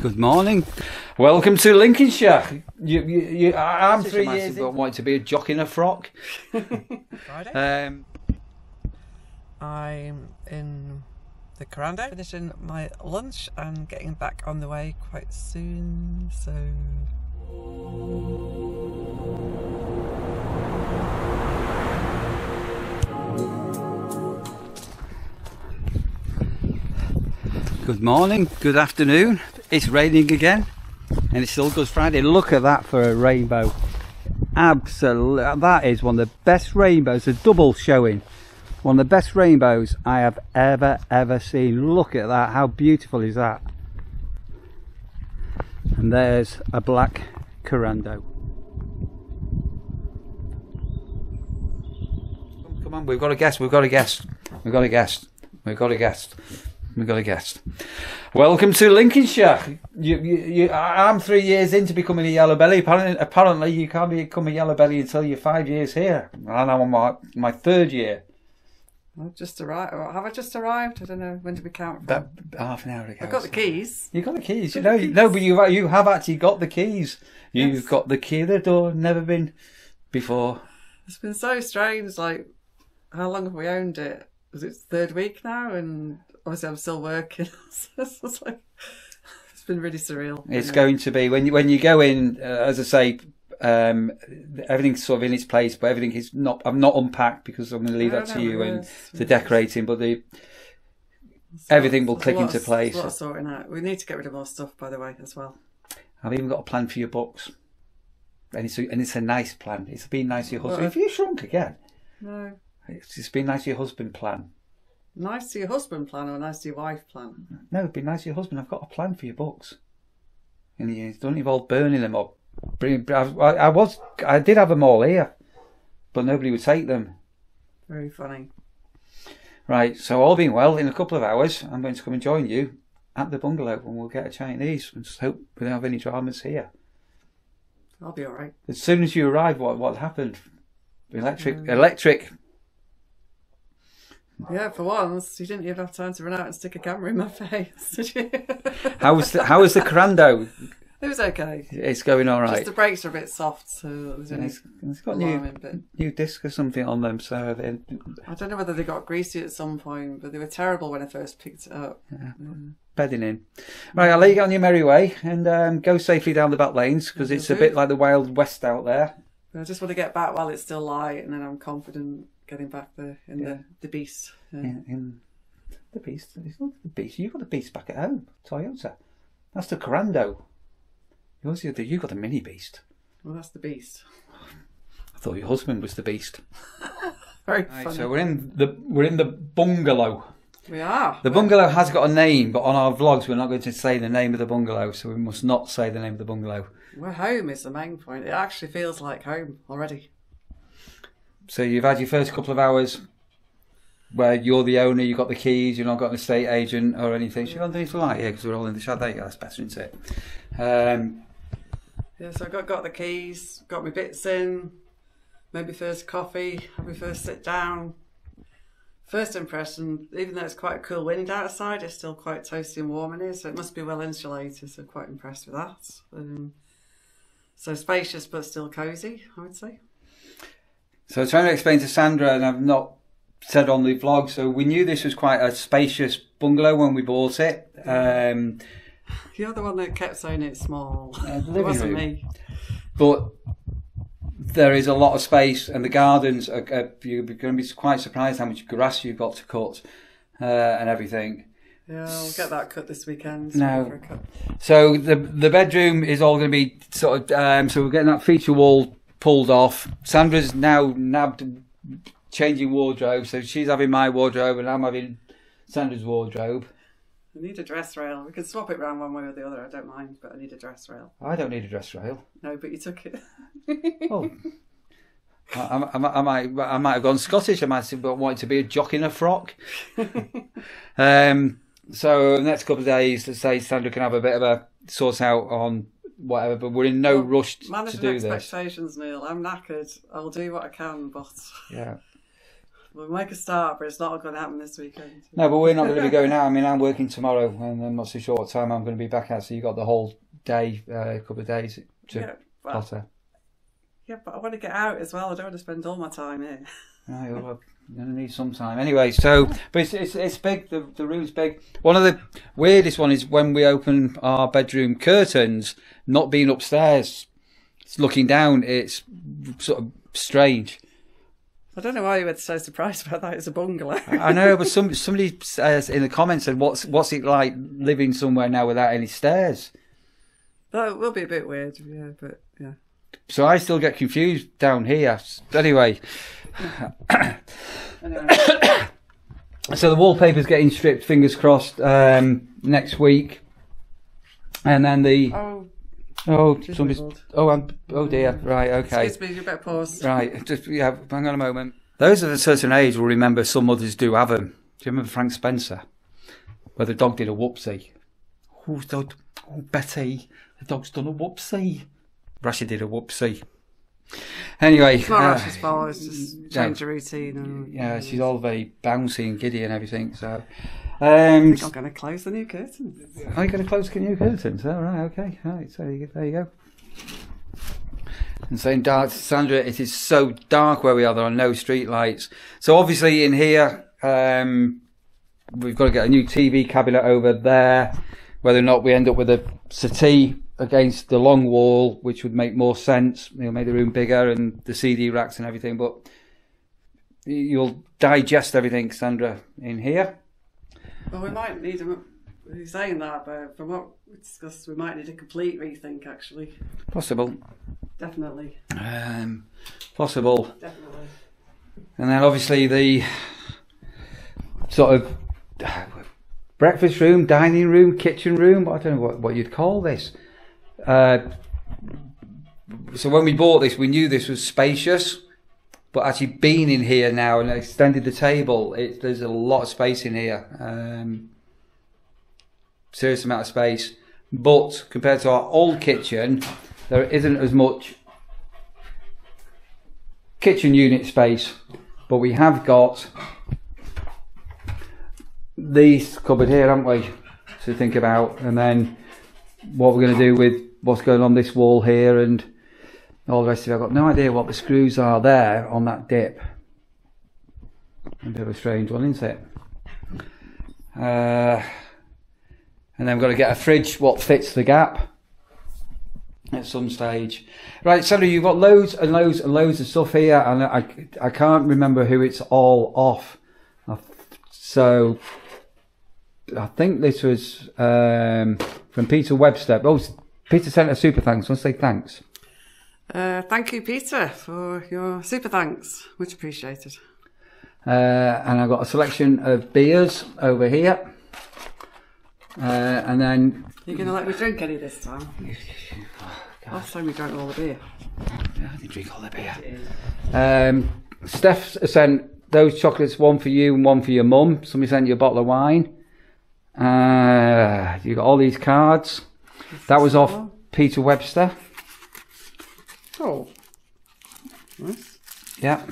Good morning. Welcome to Lincolnshire. You, you, you, I- I'm three a years massive in. wanted to be a jock in a frock. Friday. Um, I'm in the Korando, finishing my lunch and getting back on the way quite soon. So good morning. Good afternoon. It's raining again, and it's still Good Friday. Look at that for a rainbow. Absolutely, that is one of the best rainbows. A double showing. One of the best rainbows I have ever ever seen. Look at that. How beautiful is that? And there's a black Korando. Come on, we've got a guest. We've got a guest. We've got a guest. We've got a guest. We've got a guest. Welcome to Lincolnshire. You, you, you, I- I'm three years into becoming a yellow belly. Apparently, apparently, you can't become a yellow belly until you're five years here. And I'm on my, my third year. I've just arrived. Have I just arrived? I don't know. When did we count? From? That half an hour ago. I've got the keys. You got the keys. You know, keys. no, but you you have actually got the keys. You've Yes. got the key of the door. Never been before. It's been so strange. Like, how long have we owned it? Was it third week now? And obviously, I'm still working. so it's like it's been really surreal. It's Anyway. going to be when you when you go in, uh, as I say, um, everything's sort of in its place, but everything is not. I'm not unpacked because I'm going to leave that to you and the decorating. But the There's everything will click into of- place. A lot of sorting out. We need to get rid of more stuff, by the way, as well. I've even got a plan for your books, and it's a, and it's a nice plan. It's been nice to your husband. Have you shrunk again, No, it's, it's been nice to your husband plan. Nice to your husband plan or nice to your wife plan. No, it'd be nice to your husband. I've got a plan for your books, and you don't involve burning them up. Bring, I, I was, I did have them all here, but nobody would take them. Very funny. Right, so all being well, in a couple of hours, I'm going to come and join you at the bungalow, and we'll get a Chinese. And just hope we don't have any dramas here. I'll be all right. As soon as you arrive, what what happened? Electric, Mm. electric. Yeah, for once, you didn't even have time to run out and stick a camera in my face, did you? How was the, how was the Korando? It was okay. It's going all Just the brakes are a bit soft, so there's Yeah, it's, it's got new bit. new disc or something on them, so they I don't know whether they got greasy at some point, but they were terrible when I first picked it up. bedding in. Right, I'll let you get on your merry way and um, go safely down the back lanes because it's a bit like the Wild West out there. I just want to get back while it's still light, and then I'm confident getting back there in the, the beast. Yeah. In, in the Beast, it's not the Beast. You've got the Beast back at home, Toyota. That's the Korando. Yours, you you got the Mini Beast. Well, that's the beast. I thought your husband was the Beast. Very Right, funny. so we're in the we're in the bungalow. we are. The bungalow has got a name, but on our vlogs we're not going to say the name of the bungalow, so we must not say the name of the bungalow. We're home is the main point. It actually feels like home already. So you've had your first couple of hours where you're the owner, you've got the keys, you've not got an estate agent or anything. We go underneath the light here because we're all in the shadow? That's better, isn't it? Um, Yeah, so I got got the keys, got my bits in, my first coffee, had my first sit down. First impression, even though it's quite a cool wind outside, it's still quite toasty and warm in here, so it must be well insulated. So quite impressed with that. Um, so spacious but still cosy, I would say. So I was trying to explain to Sandra, and I've not said on the vlog, so we knew this was quite a spacious bungalow when we bought it. Um, You're the one that kept saying it's small. Uh, it wasn't room. me. but there is a lot of space, and the gardens are, are you're going to be quite surprised how much grass you've got to cut uh, and everything. Yeah, I'll get that cut this weekend. No. So the the bedroom is all going to be sort of um, so we're getting that feature wall pulled off. Sandra's now nabbed changing wardrobe, so she's having my wardrobe and I'm having Sandra's wardrobe. I need a dress rail. We can swap it round one way or the other. I don't mind, but I need a dress rail. I don't need a dress rail. No, but you took it. Oh. I, I, I, I might I might have gone Scottish. I might have wanted to be a jock in a frock. um, so the next couple of days, let's say Sandra can have a bit of a sort out on whatever, but we're in no Well, rush to Managing do this. expectations, Neil. I'm knackered. I'll do what I can, but Yeah. We'll make a start, but it's not going to happen this weekend. No, but we're not going to be going out. I mean, I'm working tomorrow, and I'm not so sure what time I'm going to be back out. So you got the whole day, uh, a couple of days to Yeah, well, potter. yeah, but I want to get out as well. I don't want to spend all my time here. Right, well, I'm going to need some time. Anyway, so but it's it's, it's big. The the room's big. One of the weirdest one is when we open our bedroom curtains, not being upstairs, it's looking down. It's sort of strange. I don't know why you were so surprised about that. It's a bungalow. I know, but some somebody says in the comments said, "What's what's it like living somewhere now without any stairs?" that will be a bit weird, yeah, but yeah. So I still get confused down here. Anyway, so the wallpaper's getting stripped. Fingers crossed. Um, next week, and then the Oh, oh somebody's oh I'm oh dear right okay Excuse me, you better pause. right just yeah hang on a moment. Those of a certain age will remember some mothers do have them. Do you remember Frank Spencer, where the dog did a whoopsie? Oh, dog, oh Betty, the dog's done a whoopsie. Rasha did a whoopsie. Anyway, It's not uh, Ash's fault, it's just change the routine. And yeah, she's all very bouncy and giddy and everything. So, um, I'm going to close the new curtains. are you going to close the new curtains? All right, okay, all right. So there you go. And saying dark, Sandra, it is so dark where we are. There are no street lights. So obviously in here, um, we've got to get a new TV cabinet over there. Whether or not we end up with a settee against the long wall, which would make more sense. It'll make the room bigger and the CD racks and everything. But you'll digest everything, Sandra, in here. Well, we might need a. He's saying that, but from what we discussed, we might need a complete rethink. Actually, Possible. definitely, Um, possible. definitely. And then obviously the sort of breakfast room, dining room, kitchen room. I don't know what, what you'd call this. Uh, so when we bought this, we knew this was spacious, but actually being in here now and extended the table, it, there's a lot of space in here. Um, serious amount of space. But compared to our old kitchen, there isn't as much kitchen unit space, but we have got this cupboard here, haven't we, to think about, and then what we're going to do with what's going on this wall here and all the rest of it. I've got no idea what the screws are there on that dip. A bit of a strange one, isn't it? Uh, and then we've got to get a fridge what fits the gap at some stage. Right, Sandra, you've got loads and loads and loads of stuff here, and I, I can't remember who it's all off. So I think this was um, from Peter Webster. Oh, Peter sent a super thanks. I want to say thanks. Uh, thank you, Peter, for your super thanks. Much appreciated. Uh, and I've got a selection of beers over here. Uh, and then You're going to let me drink any this time? Last time we drank all the beer. I didn't drink all the beer. Um, Steph sent those chocolates, one for you and one for your mum. Somebody sent you a bottle of wine. Uh, you got all these cards. That was off Peter Webster. Oh. Nice. Yeah.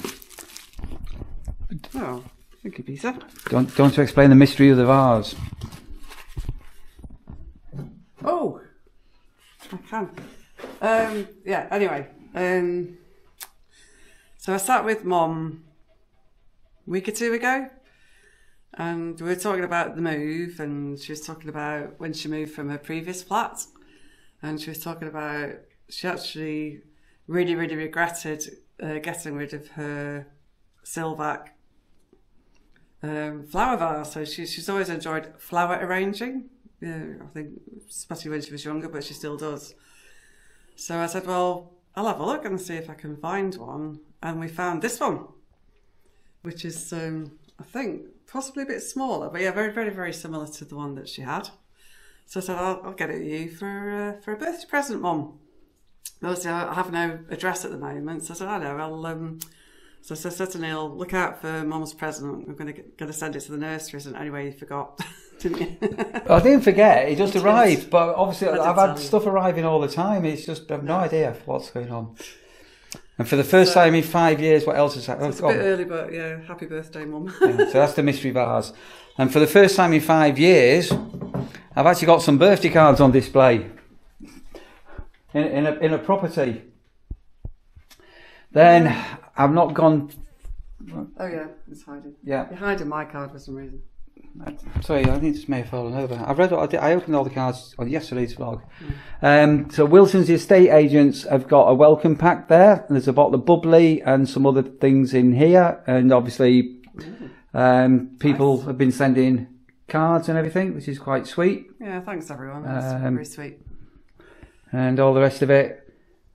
Oh, thank you, Peter. Don't don't to explain the mystery of the vase. Oh, I can. Um, yeah. Anyway, um, so I sat with Mom a week or two ago, and we were talking about the move, and she was talking about when she moved from her previous flat, and she was talking about she actually really, really regretted uh, getting rid of her SylvaC um, flower vase. So she, she's always enjoyed flower arranging. Yeah, I think especially when she was younger, but she still does. So I said, well, I'll have a look and see if I can find one. And we found this one, which is, um, I think, possibly a bit smaller, but yeah, very, very, very similar to the one that she had. So I said, I'll, I'll get it to you for uh, for a birthday present, Mum. Obviously, I have no address at the moment, so I said, I know, I'll. Um, so I said to Neil, look out for Mum's present. I'm going to going to send it to the nurseries. And anyway, you forgot, didn't you? I didn't forget. It just It is. arrived, but obviously I tell had you. stuff arriving all the time. It's just I have no idea what's going on. And for the first time in five years, what else is that? Oh, It's a bit on. early, but yeah, happy birthday, mum. Yeah, so that's the mystery vase. And for the first time in five years, I've actually got some birthday cards on display in, in, a, in a property. Then mm-hmm. I've not gone. oh yeah, it's hiding. Yeah, You're hiding my card for some reason. Sorry, I think this may have fallen over. I've read. I, did, I opened all the cards on yesterday's vlog. Um, so Wilson's estate agents have got a welcome pack there. There's a bottle of bubbly and some other things in here, and obviously um, people have been sending cards and everything, which is quite sweet. Yeah, thanks everyone. That's Um, very sweet. and all the rest of it.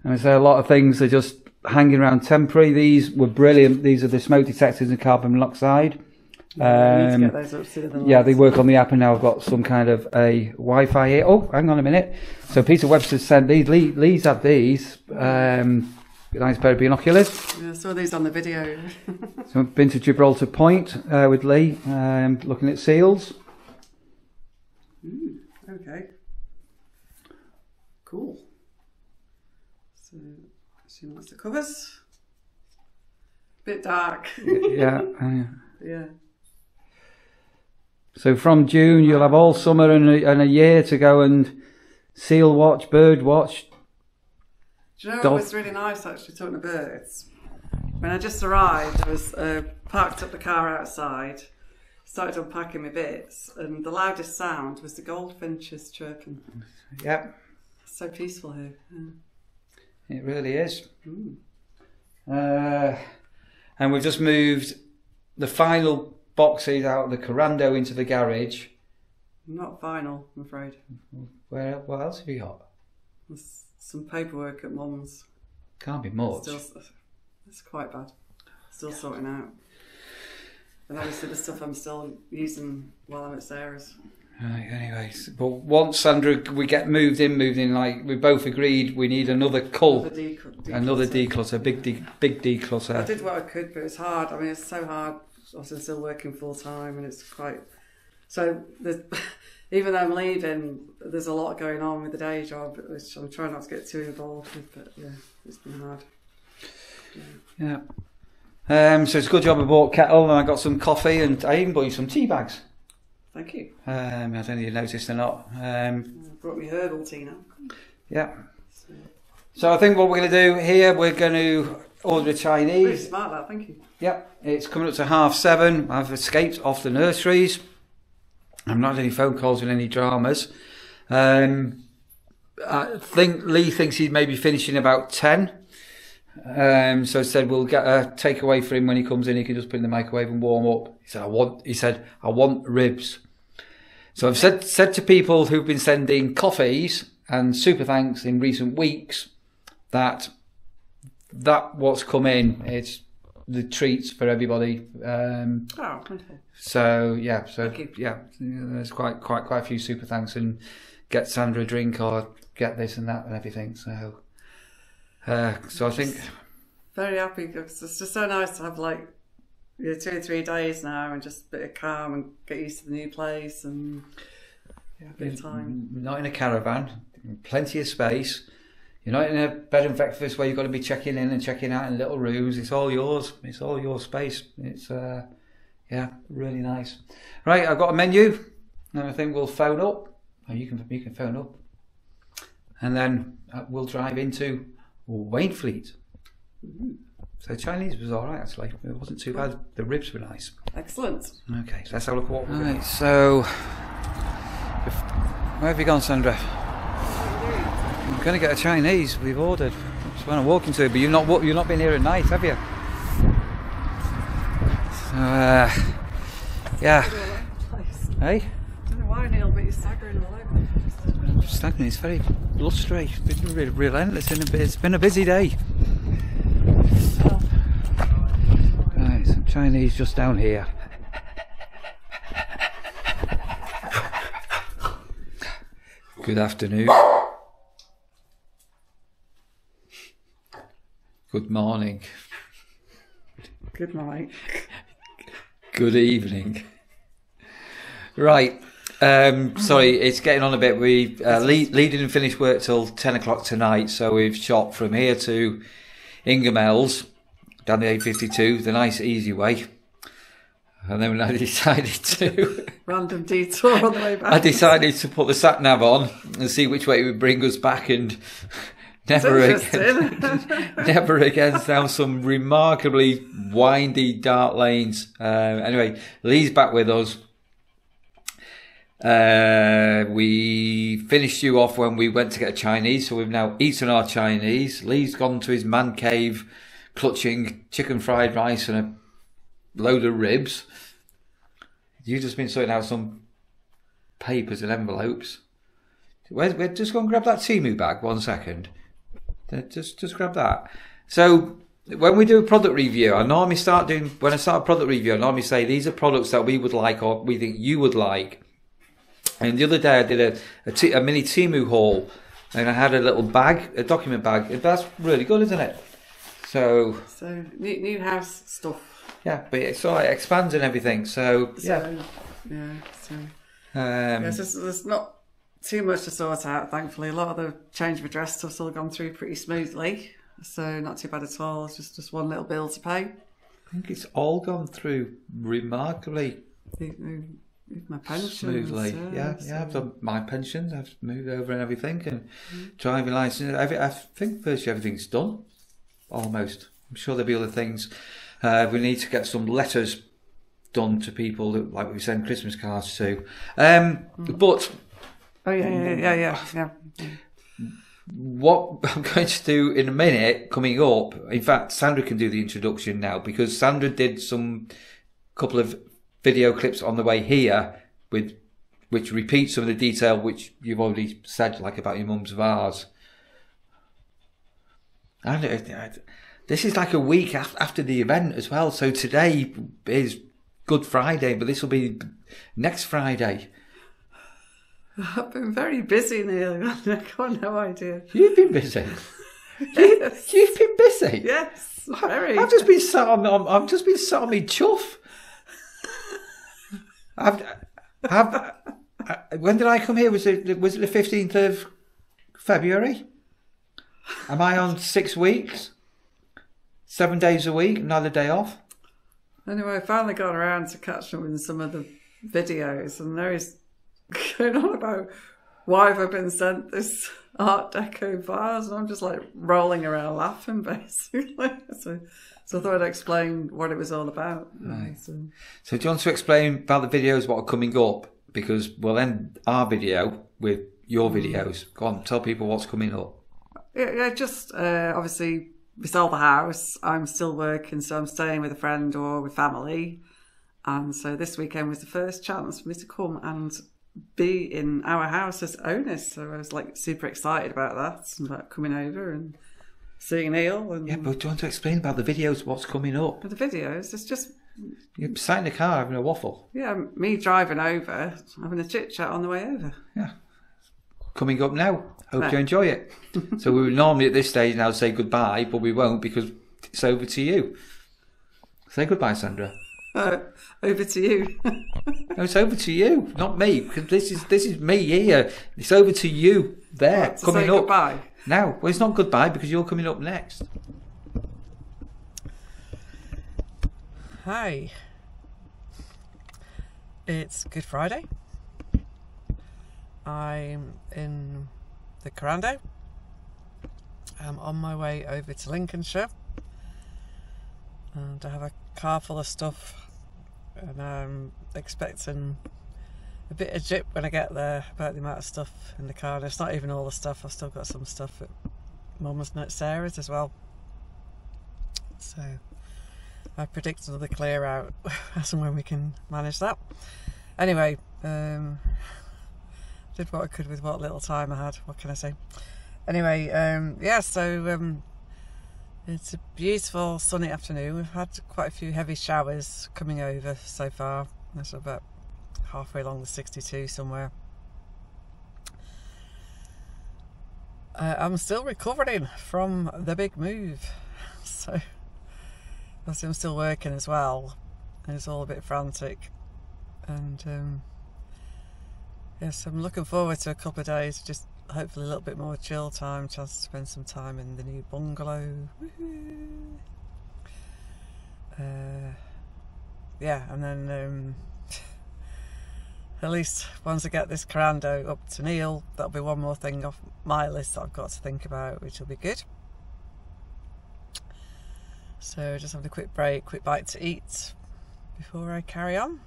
And so a lot of things are just hanging around temporary. These were brilliant. These are the smoke detectors and carbon monoxide. Um, get those up sooner than yeah, they work on the app, and now I've got some kind of a Wi-Fi here. Oh, hang on a minute. So Peter Webster sent these. Lee, Lee's had these. Um, nice pair of binoculars. Yeah, I saw these on the video. So I've been to Gibraltar Point uh, with Lee, um, looking at seals. okay. Cool. So, assume that's the covers. Bit dark. yeah. uh, yeah. So from June, you'll have all summer and a, and a year to go and seal watch, bird watch. Do you know Dol- what was really nice actually talking to birds? When I just arrived, I was uh, parked up the car outside, started unpacking my bits, and the loudest sound was the goldfinches chirping. Yep, So peaceful here. Yeah. it really is. Mm. Uh, and we've just moved the final boxes out of the Korando into the garage. Not vinyl, I'm afraid. Where? What else have you got? There's some paperwork at mum's. Can't be much. Still, it's quite bad. Still sorting out. And obviously the stuff I'm still using while I'm at Sarah's. Right, anyways, but once Sandra, we get moved in, moved in, like we both agreed, we need another cull, Another decl- another declutter. declutter, big, de- big I did what I could, but it's hard. I mean, it's so hard. Obviously, still working full time, and it's quite. So, even though I'm leaving, there's a lot going on with the day job, which I'm trying not to get too involved with. But yeah, it's been hard. Yeah. Um, so it's a good job I bought kettle and I got some coffee and I even bought you some tea bags. Thank you. Um, I don't know if you noticed or not. Um, brought me herbal tea now. yeah. So, So I think what we're going to do here, we're going to order a Chinese. smart, that. Thank you. Yep, it's coming up to half seven. I've escaped off the nurseries. I'm not any phone calls with any dramas. Um, I think Lee thinks he's maybe finishing about ten. Um, so I said we'll get a takeaway for him when he comes in. He can just put in the microwave and warm up. He said I want. He said I want ribs. So I've said said to people who've been sending coffees and super thanks in recent weeks that that what's come in. It's the treats for everybody. Um, Oh, wonderful. so yeah, so yeah, there's quite quite quite a few super thanks and get Sandra a drink or get this and that and everything. So uh, so I think Very happy because it's just so nice to have like you know, two or three days now and just a bit of calm and get used to the new place and yeah, a bit of time. not in a caravan, plenty of space. You're not in a bed and breakfast where you've got to be checking in and checking out in little rooms. It's all yours. It's all your space. It's uh, yeah, really nice. Right, I've got a menu, and I think we'll phone up. Oh, you can you can phone up, and then uh, we'll drive into Wainfleet. So Chinese was all right actually. It wasn't too bad. The ribs were nice. Excellent. Okay, so let's have a look at what we're Right, so where have you gone, Sandra? I'm to get a Chinese. We've ordered. That's where I'm walking to, but you've not you've not been here at night, have you? So, uh, yeah. Hey, I don't know why, Neil, but you're all over staggering. It's very blustery. It's been really relentless. and a bit- It's been a busy day. Right, some Chinese just down here. Good afternoon. Good morning. Good night. Good evening. Right. Um, sorry, it's getting on a bit. We uh, Lee, Lee didn't finish work till ten o'clock tonight, so we've shot from here to Ingoldmells down the A52, the nice easy way. And then when I decided to, Random detour on the way back. I decided to put the sat nav on and see which way it would bring us back, and never again, never again down some remarkably windy, dark lanes. Uh, anyway, Lee's back with us. Uh, we finished you off when we went to get a Chinese, so we've now eaten our Chinese. Lee's gone to his man cave, clutching chicken fried rice and a load of ribs. You've just been sorting out some papers and envelopes. Where's, where, just go and grab that Temu bag. One second. Just, just grab that. So when we do a product review, I normally start doing when I start a product review. I normally say these are products that we would like or we think you would like. And the other day I did a, a, t- a mini Temu haul, and I had a little bag, a document bag. That's really good, isn't it? So so, new, new house stuff. yeah, but it's all it expands and everything. So So, yeah, yeah. So, um, yeah, it's just, there's not too much to sort out, thankfully. A lot of the change of address stuff's all gone through pretty smoothly. So, not too bad at all. It's just, just one little bill to pay. I think it's all gone through remarkably My pension. smoothly. so- yeah, so- yeah. I've done my pensions. I've moved over and everything, and driving license. Every, I think virtually everything's done, almost. I'm sure there'll be other things. Uh, we need to get some letters done to people that, like we send Christmas cards to. Um, But Oh, yeah, yeah, yeah, yeah. yeah. what I'm going to do in a minute coming up, in fact, Sandra can do the introduction now because Sandra did some couple of video clips on the way here with which repeat some of the detail which you've already said, like about your mum's vase. And uh, this is like a week after the event as well. So today is Good Friday, but this will be next Friday. I've been very busy, Neil. I've got no idea. You've been busy. Yes. You've been busy. Yes, very. I've just been sat on. I've just been sat on me chuff. I've, have, uh, when did I come here? Was it was it the fifteenth of February? Am I on six weeks? Seven days a week, another day off. Anyway, I finally got around to catching up with some of the videos, and there is going on about why have I been sent this Art Deco vase, and I'm just like rolling around laughing, basically. so, so I thought I'd explain what it was all about. So, So do you want to explain about the videos what are coming up? Because we'll end our video with your videos. Go on, tell people what's coming up. yeah, yeah, just uh, obviously we sold the house. I'm still working, so I'm staying with a friend or with family. And so this weekend was the first chance for me to come and be in our house as owners. So I was like super excited about that and about coming over and seeing Neil and Yeah, but do you want to explain about the videos what's coming up? the videos. It's just You're sat in the car having a waffle. yeah, me driving over, having a chit chat on the way over. Yeah. Coming up now. Hope Right. you enjoy it. so we would normally at this stage now say goodbye, but we won't because it's over to you. Say goodbye, Sandra. Uh, over to you. No, it's over to you, not me, because this is this is me here. It's over to you there, to coming say up goodbye. now. Well, it's not goodbye because you're coming up next. Hi. It's Good Friday. I'm in the Korando. I'm on my way over to Lincolnshire. And I have a car full of stuff. And I'm expecting a bit of jip when I get there about the amount of stuff in the car. And it's not even all the stuff, I've still got some stuff at Mum's and at Sarah's as well. So I predict another clear out as and when we can manage that. Anyway, um, did what I could with what little time I had. What can I say? Anyway, um, yeah, so um, it's a beautiful sunny afternoon. We've had quite a few heavy showers coming over so far. That's about halfway along the 62 somewhere. Uh, I'm still recovering from the big move. So Obviously, I'm still working as well, and it's all a bit frantic. And um, yes, I'm looking forward to a couple of days just hopefully a little bit more chill time, chance to spend some time in the new bungalow. Uh, yeah, and then um, at least once I get this Korando up to Neil, that'll be one more thing off my list that I've got to think about, which will be good. So just having a quick break, quick bite to eat before I carry on.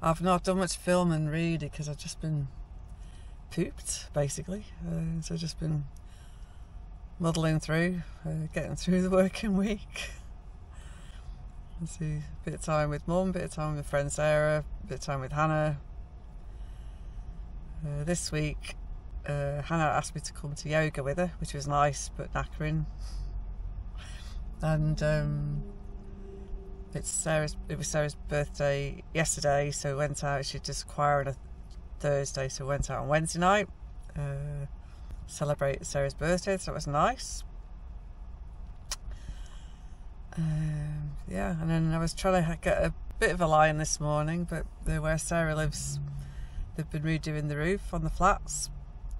I've not done much filming really because I've just been pooped basically. Uh, so just been muddling through, uh, getting through the working week. See, a bit of time with mum, bit of time with friend Sarah, bit of time with Hannah. Uh, this week, uh, Hannah asked me to come to yoga with her, which was nice but knackering. And um, it's Sarah's. It was Sarah's birthday yesterday, so we went out. She just choir on a Thursday, so we went out on Wednesday night. Uh, celebrate Sarah's birthday, so it was nice. Um, yeah, and then I was trying to get a bit of a in this morning, but the, where Sarah lives, they've been redoing the roof on the flats,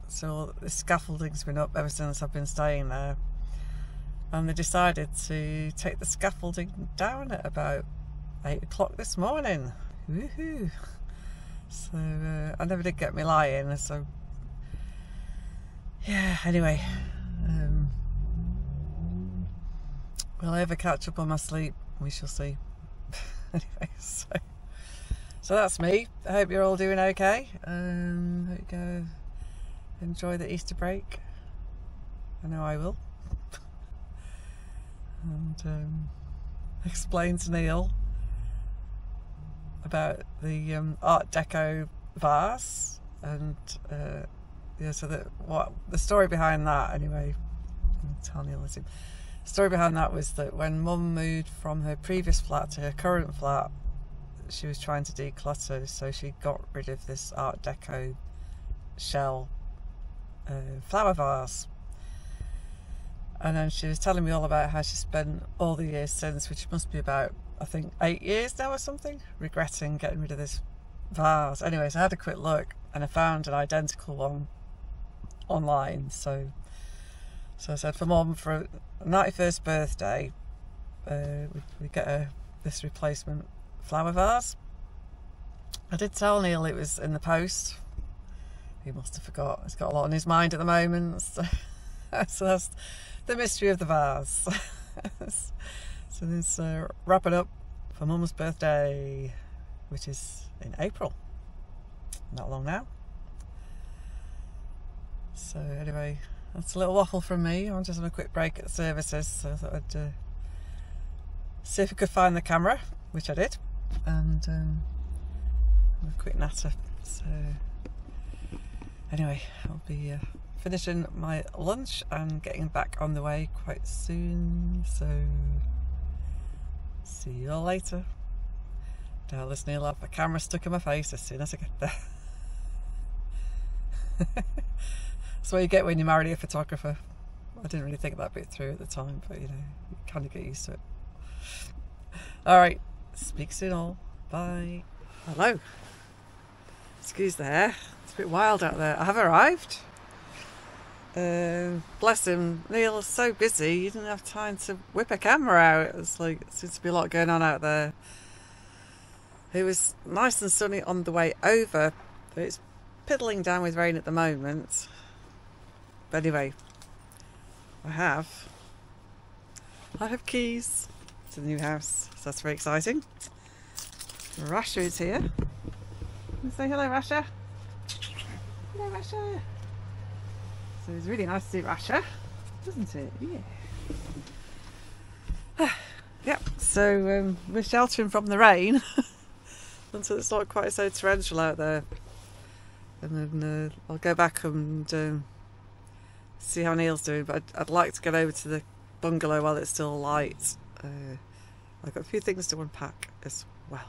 so the scaffolding's been up ever since I've been staying there and they decided to take the scaffolding down at about eight o'clock this morning. Woohoo! So uh, I never did get me lying. So yeah. Anyway, um, will I ever catch up on my sleep? We shall see. anyway, so so that's me. I hope you're all doing okay. Um, hope you go enjoy the Easter break. I know I will and um, explain to Neil about the um, Art Deco vase and uh, yeah, so that what the story behind that anyway. Neil the story behind that was that when Mum moved from her previous flat to her current flat, she was trying to declutter, so she got rid of this Art Deco shell uh, flower vase and then she was telling me all about how she spent all the years since, which must be about, I think, eight years now or something, regretting getting rid of this vase. Anyways, I had a quick look and I found an identical one online. So, so I said for mom for a 91st birthday, uh, we, we get a this replacement flower vase. I did tell Neil it was in the post. He must have forgot. He's got a lot on his mind at the moment. So, so that's the mystery of the vase. so this uh, wrap it up for Mum's birthday, which is in April. Not long now. So anyway, that's a little waffle from me. I'm just on a quick break at services, so I thought I'd uh, see if I could find the camera, which I did, and um, a quick natter. So anyway, I'll be. Uh, finishing my lunch and getting back on the way quite soon. So, see you all later. Now, this nearly have a camera stuck in my face as soon as I get there. That's what you get when you marry a photographer. I didn't really think that bit through at the time, but you know, you kind of get used to it. All right, speak soon, all. Bye. Hello. Excuse the hair. It's a bit wild out there. I have arrived. Uh, bless him, Neil was so busy he didn't have time to whip a camera out. It's like it seems to be a lot going on out there. It was nice and sunny on the way over, but it's piddling down with rain at the moment. But anyway, I have I have keys to the new house, so that's very exciting. Rasha is here. Say hello, Rasha. Hello, Rasha. So it's really nice to see Russia, doesn't it? Yeah. yep, so um, we're sheltering from the rain until it's not quite so torrential out there. And then uh, I'll go back and um, see how Neil's doing. But I'd, I'd, like to get over to the bungalow while it's still light. Uh, I've got a few things to unpack as well.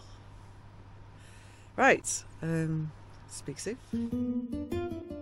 Right, um, speak soon.